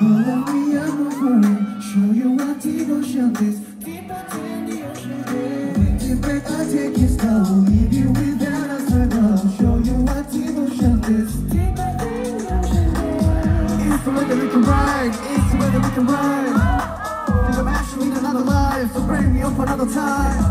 Show you what devotion is deeper than the ocean. When you I take it slow. Leave you without a struggle. Show you what devotion is deeper than the ocean. It's the way that we can ride. It's the way that we can ride. Think I'm actually in another life, so bring me up another time.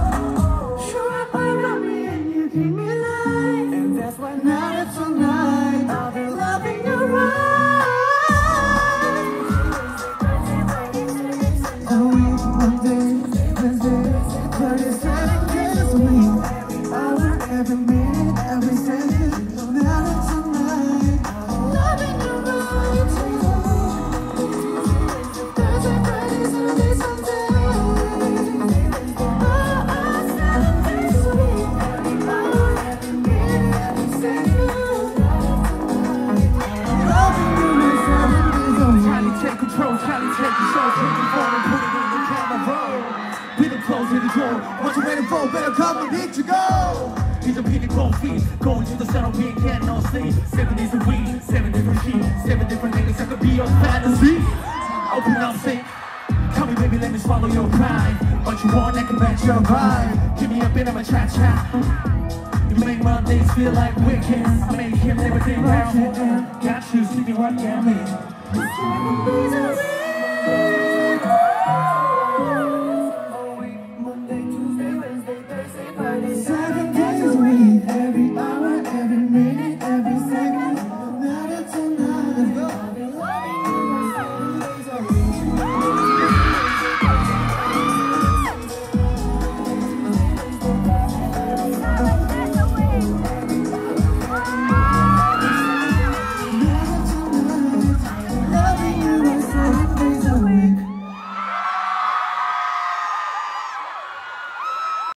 What you? Better come and need to go. He's a pretty cold feet. Going to the sun, we can't no sleep. Seven days a week, seven different sheets, seven different niggas. I could be your fantasy. Open up, say. Come me, baby, let me swallow your pride. What you want, I can match your vibe. Give me a bit of a cha cha. You make my days feel like weekends. I make him everything round. Got you, see me what you mean.